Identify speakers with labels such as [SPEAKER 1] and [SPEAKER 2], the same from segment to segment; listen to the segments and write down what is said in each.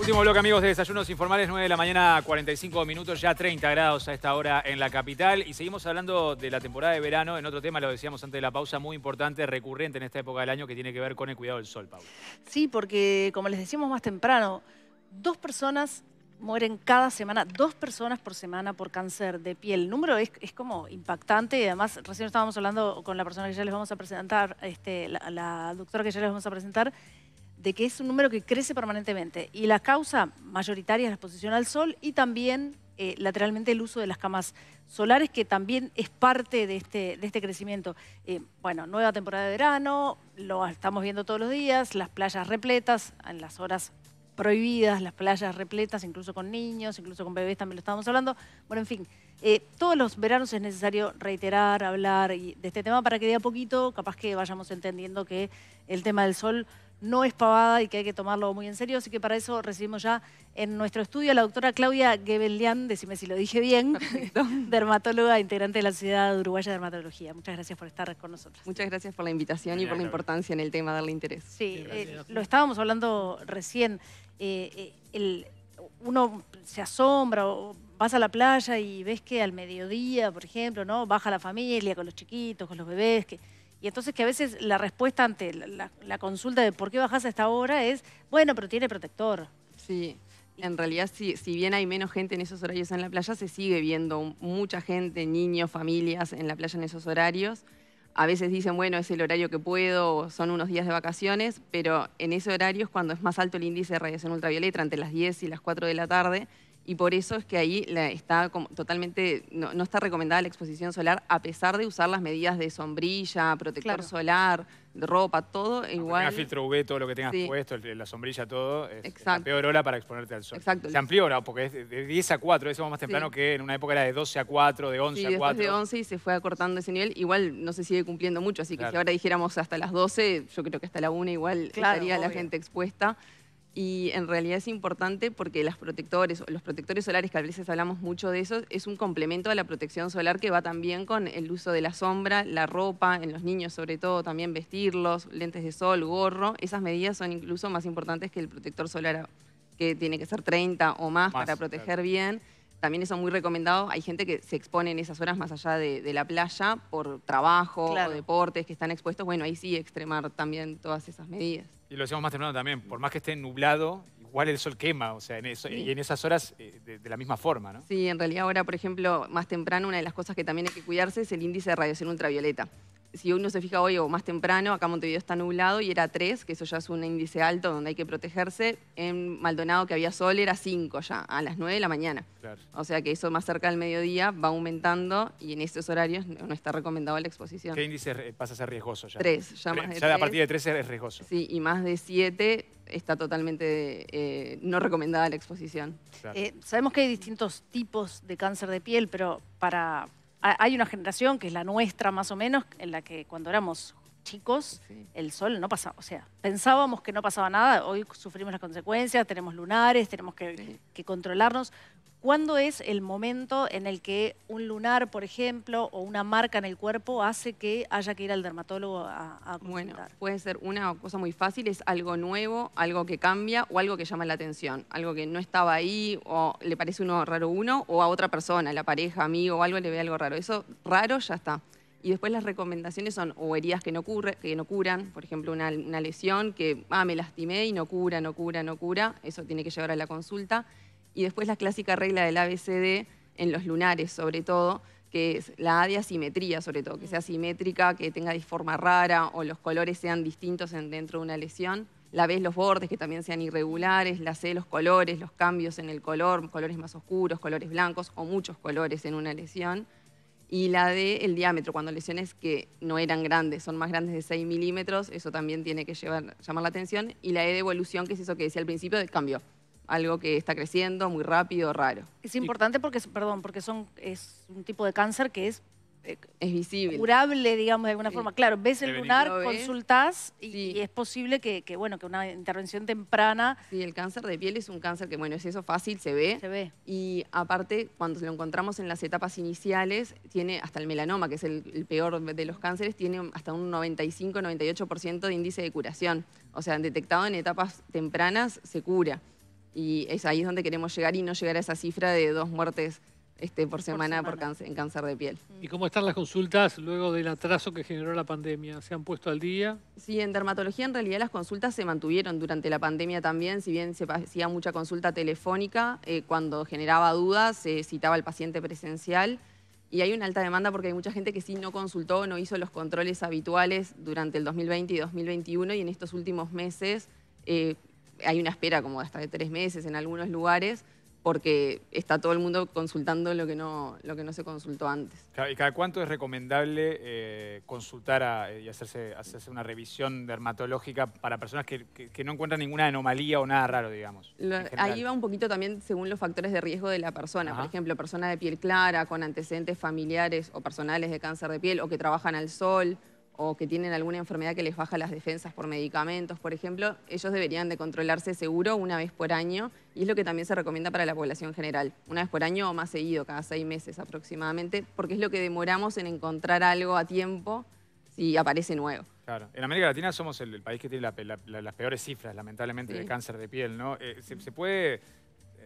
[SPEAKER 1] Último bloque, amigos, de Desayunos Informales, 9 de la mañana, 45 minutos, ya 30 grados a esta hora en la capital. Y seguimos hablando de la temporada de verano, en otro tema, lo decíamos antes de la pausa, muy importante, recurrente en esta época del año, que tiene que ver con el cuidado del sol, Paula.
[SPEAKER 2] Sí, porque como les decíamos más temprano, dos personas mueren cada semana, dos personas por semana por cáncer de piel. El número es, como impactante y además recién estábamos hablando con la persona que ya les vamos a presentar, este, la doctora que ya les vamos a presentar, de que es un número que crece permanentemente. Y la causa mayoritaria es la exposición al sol y también eh, lateralmente el uso de las camas solares, que también es parte de este, de este crecimiento. Eh, bueno, nueva temporada de verano, lo estamos viendo todos los días, las playas repletas, en las horas prohibidas, las playas repletas, incluso con niños, incluso con bebés también lo estábamos hablando. Bueno, en fin, eh, todos los veranos es necesario reiterar, hablar de este tema para que de a poquito capaz que vayamos entendiendo que el tema del sol no es pavada y que hay que tomarlo muy en serio. Así que para eso recibimos ya en nuestro estudio a la doctora Claudia Gebelian, decime si lo dije bien, dermatóloga, integrante de la Sociedad Uruguaya de Dermatología. Muchas gracias por estar con nosotros.
[SPEAKER 3] Muchas gracias por la invitación y por la importancia en el tema, darle interés.
[SPEAKER 2] Sí, eh, lo estábamos hablando recién. Eh, eh, uno se asombra o vas a la playa y ves que al mediodía, por ejemplo, ¿no? baja la familia con los chiquitos, con los bebés, que y entonces que a veces la respuesta ante la, consulta de por qué bajas a esta hora es, bueno, pero tiene protector.
[SPEAKER 3] Sí, en realidad si, si bien hay menos gente en esos horarios en la playa, se sigue viendo mucha gente, niños, familias en la playa en esos horarios. A veces dicen, bueno, es el horario que puedo, son unos días de vacaciones, pero en ese horario es cuando es más alto el índice de radiación ultravioleta, entre las 10 y las 4 de la tarde, y por eso es que ahí está totalmente, no, está recomendada la exposición solar a pesar de usar las medidas de sombrilla, protector solar, ropa, todo igual.
[SPEAKER 1] El filtro UV, todo lo que tengas puesto, la sombrilla, todo, es la peor hora para exponerte al sol.
[SPEAKER 3] Exacto.
[SPEAKER 1] Se amplió ahora, porque es de 10 a 4, decimos más temprano que en una época era de 12 a 4, de 11 a 4.
[SPEAKER 3] de 11 y se fue acortando ese nivel. Igual no se sigue cumpliendo mucho, así que si ahora dijéramos hasta las 12, yo creo que hasta la 1 igual estaría la gente expuesta y en realidad es importante porque las protectores, los protectores solares, que a veces hablamos mucho de eso, es un complemento a la protección solar que va también con el uso de la sombra, la ropa, en los niños sobre todo, también vestirlos, lentes de sol, gorro. Esas medidas son incluso más importantes que el protector solar, que tiene que ser 30 o más, para proteger bien. También eso es muy recomendado. Hay gente que se expone en esas horas más allá de, la playa por trabajo o deportes que están expuestos. Bueno, ahí sí extremar también todas esas medidas.
[SPEAKER 1] Y lo decíamos más temprano también, por más que esté nublado, igual el sol quema, o sea, en eso, y en esas horas eh, de, de, la misma forma, ¿no?
[SPEAKER 3] Sí, en realidad ahora, por ejemplo, más temprano, una de las cosas que también hay que cuidarse es el índice de radiación ultravioleta si uno se fija hoy o más temprano, acá Montevideo está nublado y era 3, que eso ya es un índice alto donde hay que protegerse. En Maldonado, que había sol, era 5 ya, a las 9 de la mañana. O sea que eso más cerca del mediodía va aumentando y en estos horarios no está recomendado la exposición.
[SPEAKER 1] ¿Qué índice pasa a ser riesgoso ya?
[SPEAKER 3] 3, ya más de
[SPEAKER 1] Ya a partir de 3 es riesgoso.
[SPEAKER 3] Sí, y más de 7 está totalmente eh, no recomendada la exposición.
[SPEAKER 2] Eh, sabemos que hay distintos tipos de cáncer de piel, pero para hay una generación que es la nuestra más o menos, en la que cuando éramos chicos, el sol no pasaba, o sea, pensábamos que no pasaba nada, hoy sufrimos las consecuencias, tenemos lunares, tenemos que, que controlarnos. ¿Cuándo es el momento en el que un lunar, por ejemplo, o una marca en el cuerpo hace que haya que ir al dermatólogo a, a
[SPEAKER 3] Bueno, puede ser una cosa muy fácil, es algo nuevo, algo que cambia o algo que llama la atención. Algo que no estaba ahí o le parece uno raro uno o a otra persona, la pareja, amigo o algo le ve algo raro. Eso raro ya está. Y después las recomendaciones son o heridas que no, que no curan, por ejemplo, una, una lesión que, ah, me lastimé y no cura, no cura, no cura. Eso tiene que llevar a la consulta y después la clásica regla del ABCD en los lunares sobre todo, que es la A de asimetría sobre todo, que sea simétrica, que tenga disforma rara o los colores sean distintos dentro de una lesión. La B los bordes, que también sean irregulares. La C los colores, los cambios en el color, colores más oscuros, colores blancos o muchos colores en una lesión. Y la D, el diámetro, cuando lesiones que no eran grandes, son más grandes de 6 milímetros, eso también tiene que llamar la atención. Y la E de evolución, que es eso que decía al principio del cambio algo que está creciendo muy rápido, raro.
[SPEAKER 2] Es importante porque, perdón, porque son, es un tipo de cáncer que es
[SPEAKER 3] eh, es visible.
[SPEAKER 2] Curable, digamos, de alguna forma. Claro, ves el lunar, consultás y, es posible que, bueno, que una intervención temprana...
[SPEAKER 3] Sí, el cáncer de piel es un cáncer que, bueno, es eso fácil, se ve.
[SPEAKER 2] Se ve.
[SPEAKER 3] Y aparte, cuando lo encontramos en las etapas iniciales, tiene hasta el melanoma, que es el, peor de los cánceres, tiene hasta un 95-98% de índice de curación. O sea, detectado en etapas tempranas, se cura. Y es ahí donde queremos llegar y no llegar a esa cifra de dos muertes este, por, semana por cáncer, en cáncer de piel.
[SPEAKER 4] ¿Y cómo están las consultas luego del atraso que generó la pandemia? ¿Se han puesto al día?
[SPEAKER 3] Sí, en dermatología en realidad las consultas se mantuvieron durante la pandemia también, si bien se hacía mucha consulta telefónica, eh, cuando generaba dudas se citaba al paciente presencial y hay una alta demanda porque hay mucha gente que sí no consultó, no hizo los controles habituales durante el 2020 y 2021 y en estos últimos meses eh, hay una espera como hasta de tres meses en algunos lugares porque está todo el mundo consultando lo que no, lo que no se consultó antes.
[SPEAKER 1] ¿Y cada cuánto es recomendable eh, consultar y hacerse, hacerse una revisión dermatológica para personas que, no encuentran ninguna anomalía o nada raro, digamos?
[SPEAKER 3] ahí va un poquito también según los factores de riesgo de la persona. Por ejemplo, persona de piel clara, con antecedentes familiares o personales de cáncer de piel o que trabajan al sol o que tienen alguna enfermedad que les baja las defensas por medicamentos, por ejemplo, ellos deberían de controlarse seguro una vez por año y es lo que también se recomienda para la población general, una vez por año o más seguido, cada seis meses aproximadamente, porque es lo que demoramos en encontrar algo a tiempo si aparece nuevo.
[SPEAKER 1] Claro. En América Latina somos el, país que tiene las peores cifras, lamentablemente, de cáncer de piel, ¿no? Eh, se, puede eh,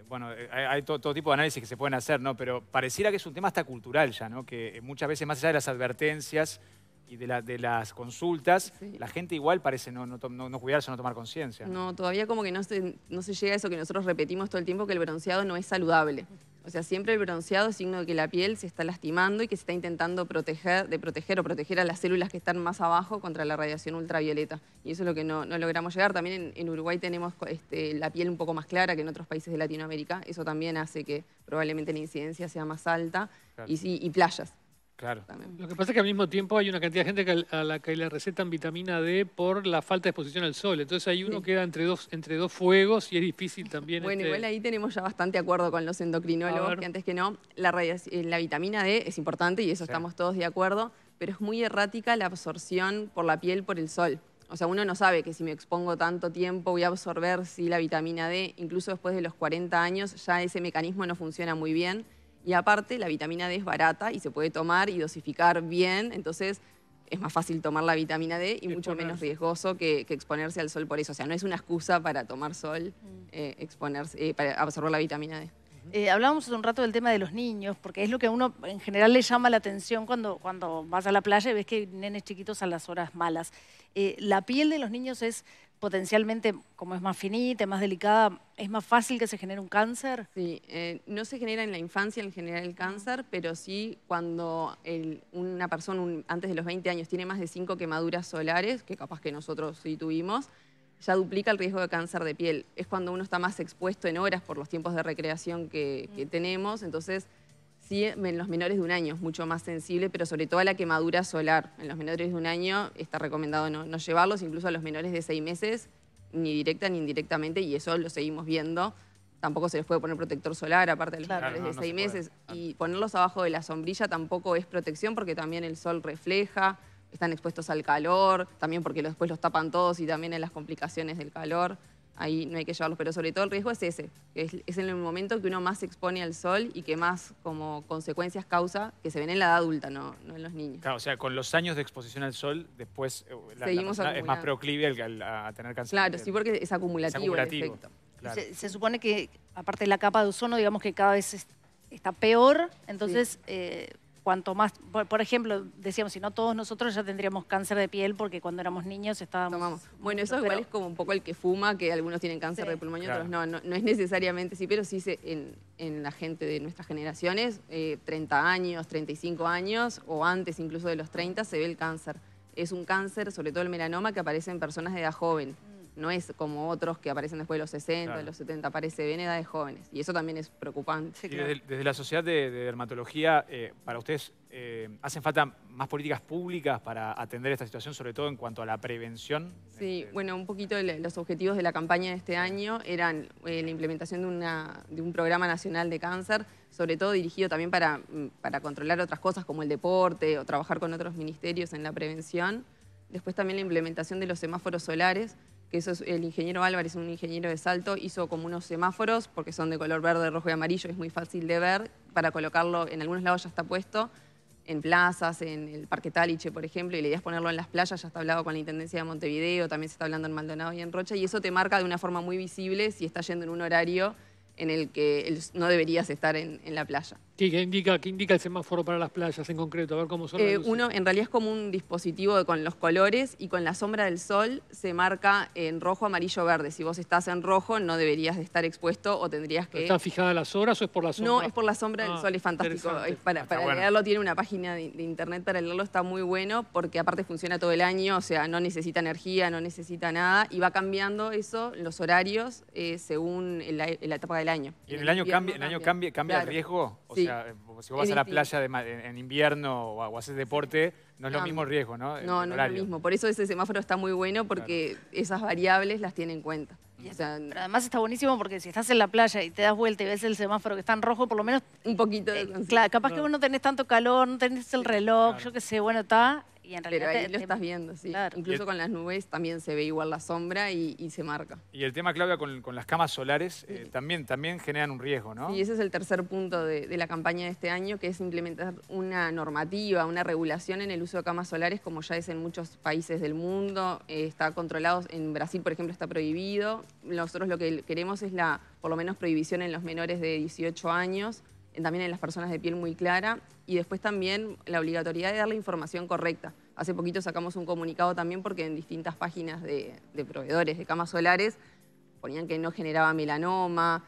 [SPEAKER 1] bueno, eh, hay, todo, tipo de análisis que se pueden hacer, ¿no? Pero pareciera que es un tema hasta cultural ya, ¿no? Que muchas veces, más allá de las advertencias, y de, de las consultas, la gente igual parece no, no, no, cuidarse, no tomar conciencia.
[SPEAKER 3] No, todavía como que no se, no se llega a eso que nosotros repetimos todo el tiempo, que el bronceado no es saludable. O sea, siempre el bronceado es signo de que la piel se está lastimando y que se está intentando proteger, de proteger o proteger a las células que están más abajo contra la radiación ultravioleta. Y eso es lo que no, logramos llegar. También en, Uruguay tenemos este, la piel un poco más clara que en otros países de Latinoamérica. Eso también hace que probablemente la incidencia sea más alta. Y, y playas.
[SPEAKER 1] Claro.
[SPEAKER 4] Lo que pasa es que al mismo tiempo hay una cantidad de gente a la que le recetan vitamina D por la falta de exposición al sol. Entonces ahí uno queda entre dos, entre dos fuegos y es difícil también.
[SPEAKER 3] Bueno, este igual ahí tenemos ya bastante acuerdo con los endocrinólogos, que antes que no, la, eh, la vitamina D es importante y eso estamos todos de acuerdo, pero es muy errática la absorción por la piel por el sol. O sea, uno no sabe que si me expongo tanto tiempo voy a absorber si la vitamina D, incluso después de los 40 años, ya ese mecanismo no funciona muy bien y aparte, la vitamina D es barata y se puede tomar y dosificar bien, entonces es más fácil tomar la vitamina D y mucho menos riesgoso que, exponerse al sol por eso. O sea, no es una excusa para tomar sol, mm. eh, exponerse, eh, para absorber la vitamina D.
[SPEAKER 2] Eh, hablábamos hace un rato del tema de los niños, porque es lo que a uno en general le llama la atención cuando, cuando vas a la playa y ves que hay nenes chiquitos a las horas malas. la piel de los niños es potencialmente, como es más finita, más delicada, ¿es más fácil que se genere un cáncer?
[SPEAKER 3] Sí, eh, no se genera en la infancia en general el cáncer, pero sí cuando una persona antes de los 20 años tiene más de 5 quemaduras solares, que capaz que nosotros sí tuvimos, ya duplica el riesgo de cáncer de piel. Es cuando uno está más expuesto en horas por los tiempos de recreación que, que tenemos, entonces Sí, en los menores de un año es mucho más sensible, pero sobre todo a la quemadura solar. En los menores de un año está recomendado no, llevarlos, incluso a los menores de seis meses, ni directa ni indirectamente, y eso lo seguimos viendo. Tampoco se les puede poner protector solar, aparte de los menores de seis meses. Y ponerlos abajo de la sombrilla tampoco es protección, porque también el sol refleja, están expuestos al calor, también porque después los tapan todos y también en las complicaciones del calor ahí no hay que llevarlos, pero sobre todo el riesgo es ese, es, es, en el momento que uno más se expone al sol y que más como consecuencias causa, que se ven en la edad adulta, no, no en los niños.
[SPEAKER 1] Claro, o sea, con los años de exposición al sol, después eh, la, es más proclive a, tener cáncer.
[SPEAKER 3] Claro, sí, porque es acumulativo, el efecto.
[SPEAKER 2] Se, supone que, aparte de la capa de ozono, digamos que cada vez está peor, entonces... Eh, cuanto más, por, ejemplo, decíamos, si no todos nosotros ya tendríamos cáncer de piel porque cuando éramos niños estábamos...
[SPEAKER 3] Bueno, eso igual es como un poco el que fuma, que algunos tienen cáncer de pulmón y otros no, no, es necesariamente sí, pero sí se, en, la gente de nuestras generaciones, 30 eh, años, 35 años o antes incluso de los 30 se ve el cáncer. Es un cáncer, sobre todo el melanoma, que aparece en personas de edad joven. No es como otros que aparecen después de los 60, de los 70, aparece en edades jóvenes. Y eso también es preocupante.
[SPEAKER 1] desde, la Sociedad de, Dermatología, eh, para ustedes, eh, ¿hacen falta más políticas públicas para atender esta situación, sobre todo en cuanto a la prevención?
[SPEAKER 3] Sí, este, bueno, un poquito los objetivos de la campaña de este año eran eh, la implementación de, una, de un programa nacional de cáncer, sobre todo dirigido también para, mm, para controlar otras cosas como el deporte o trabajar con otros ministerios en la prevención. Después también la implementación de los semáforos solares, eso es, el ingeniero Álvarez, un ingeniero de Salto, hizo como unos semáforos, porque son de color verde, rojo y amarillo, es muy fácil de ver, para colocarlo, en algunos lados ya está puesto, en plazas, en el Parque Taliche, por ejemplo, y la idea es ponerlo en las playas, ya está hablado con la Intendencia de Montevideo, también se está hablando en Maldonado y en Rocha, y eso te marca de una forma muy visible si estás yendo en un horario en el que no deberías estar en la playa.
[SPEAKER 4] ¿Qué, qué indica, ¿Qué indica el semáforo para las playas en concreto? A ver cómo son las
[SPEAKER 3] Eh, uno en realidad es como un dispositivo de- con los colores y con la sombra del sol se marca en rojo, amarillo, verde. Si vos estás en rojo no deberías de estar expuesto o tendrías
[SPEAKER 4] ¿Pero
[SPEAKER 3] que...
[SPEAKER 4] ¿Están fijadas las horas o es por la sombra?
[SPEAKER 3] No, es por la sombra del
[SPEAKER 4] Ah,
[SPEAKER 3] sol, es fantástico. Es para
[SPEAKER 1] bueno.
[SPEAKER 3] leerlo tiene una página de, de internet para leerlo, está muy bueno porque aparte funciona todo el año, o sea, no necesita energía, no necesita nada y va cambiando eso, los horarios, eh, según el- la, etapa del año.
[SPEAKER 1] ¿Y en el año
[SPEAKER 3] invierno
[SPEAKER 1] cambia, en el año cambia, cambia
[SPEAKER 3] Claro.
[SPEAKER 1] el riesgo? O
[SPEAKER 3] Sí.
[SPEAKER 1] Sea, eh, si vos vas a la playa de ma- en, en invierno o, o haces deporte, no es lo
[SPEAKER 3] Cambia.
[SPEAKER 1] mismo el riesgo, ¿no? El
[SPEAKER 3] No, no es lo mismo. Por eso ese semáforo está muy bueno porque esas variables las tiene en cuenta. O sea,
[SPEAKER 2] Pero además está buenísimo porque si estás en la playa y te das vuelta y ves el semáforo que está en rojo, por lo menos,
[SPEAKER 3] un poquito de
[SPEAKER 2] eh, claro, capaz que vos no tenés tanto calor, no tenés el reloj,
[SPEAKER 1] Claro.
[SPEAKER 2] yo qué sé, bueno, está. Y en
[SPEAKER 3] Pero ahí
[SPEAKER 2] te-
[SPEAKER 3] lo
[SPEAKER 2] te-
[SPEAKER 3] estás viendo, sí.
[SPEAKER 2] Claro.
[SPEAKER 3] Incluso
[SPEAKER 1] el-
[SPEAKER 3] con las nubes también se ve igual la sombra y, y se marca.
[SPEAKER 1] Y el tema, Claudia, con, con las camas solares eh, también, también generan un riesgo, ¿no?
[SPEAKER 3] Sí, ese es el tercer punto de, de la campaña de este año, que es implementar una normativa, una regulación en el uso de camas solares, como ya es en muchos países del mundo. eh, está controlado, en Brasil, por ejemplo, está prohibido. Nosotros lo que queremos es la, por lo menos, prohibición en los menores de 18 años, también en las personas de piel muy clara, y después también la obligatoriedad de dar la información correcta. Hace poquito sacamos un comunicado también porque en distintas páginas de, proveedores de camas solares ponían que no generaba melanoma,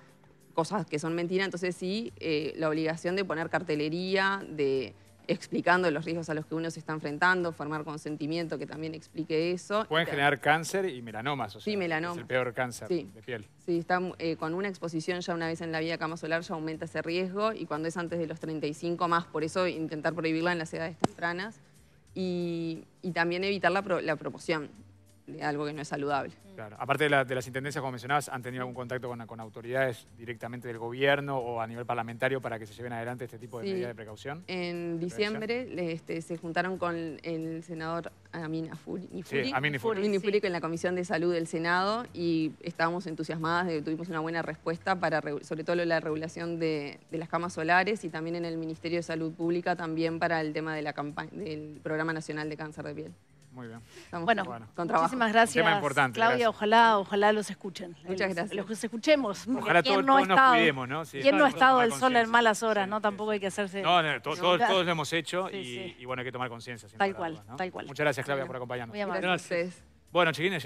[SPEAKER 3] cosas que son mentiras, entonces sí, eh, la obligación de poner cartelería, de explicando los riesgos a los que uno se está enfrentando, formar consentimiento que también explique eso.
[SPEAKER 1] Pueden generar cáncer y melanomas, o sea,
[SPEAKER 3] Sí, melanoma.
[SPEAKER 1] es el peor cáncer
[SPEAKER 3] Sí.
[SPEAKER 1] de piel.
[SPEAKER 3] Sí, está, eh, con una exposición ya una vez en la vida cama solar ya aumenta ese riesgo y cuando es antes de los 35 más, por eso intentar prohibirla en las edades tempranas y, y también evitar la, pro- la promoción de algo que no es saludable.
[SPEAKER 1] Claro. Aparte de, la- de las intendencias, como mencionabas, ¿han tenido algún contacto con, con autoridades directamente del gobierno o a nivel parlamentario para que se lleven adelante este tipo de
[SPEAKER 3] Sí.
[SPEAKER 1] medidas de precaución?
[SPEAKER 3] En diciembre este, se juntaron con el senador Amin Afuri, Nifuri,
[SPEAKER 1] Sí, Amin Nifuri.
[SPEAKER 3] Amin Nifuri
[SPEAKER 2] Sí.
[SPEAKER 3] con la Comisión de Salud del Senado y estábamos entusiasmadas, de, tuvimos una buena respuesta para sobre todo la regulación de, de las camas solares y también en el Ministerio de Salud Pública también para el tema de la campaña del Programa Nacional de Cáncer de Piel.
[SPEAKER 1] Muy bien.
[SPEAKER 3] Estamos
[SPEAKER 2] Bueno,
[SPEAKER 1] Bueno.
[SPEAKER 3] con trabajo.
[SPEAKER 2] Muchísimas gracias,
[SPEAKER 1] tema importante,
[SPEAKER 2] Claudia.
[SPEAKER 1] gracias.
[SPEAKER 2] Ojalá, ojalá los escuchen.
[SPEAKER 3] Muchas
[SPEAKER 2] Los-
[SPEAKER 3] gracias.
[SPEAKER 2] Los escuchemos.
[SPEAKER 1] Ojalá
[SPEAKER 2] ¿quién
[SPEAKER 1] todos,
[SPEAKER 2] no ha
[SPEAKER 1] todos nos
[SPEAKER 2] estado-
[SPEAKER 1] cuidemos, ¿no? Sí,
[SPEAKER 2] ¿Quién no ha estado el sol en malas horas?
[SPEAKER 1] Sí,
[SPEAKER 2] no,
[SPEAKER 1] sí,
[SPEAKER 2] tampoco
[SPEAKER 1] sí.
[SPEAKER 2] hay que hacerse...
[SPEAKER 1] No, no, to-
[SPEAKER 2] No.
[SPEAKER 1] todos, todos lo hemos hecho
[SPEAKER 2] Sí,
[SPEAKER 1] y,
[SPEAKER 2] sí.
[SPEAKER 1] y bueno, hay que tomar conciencia.
[SPEAKER 2] Tal cual, tal cual.
[SPEAKER 1] Muchas gracias, Claudia, por acompañarnos.
[SPEAKER 2] Muy amable.
[SPEAKER 3] Gracias.
[SPEAKER 1] Bueno, chiquines,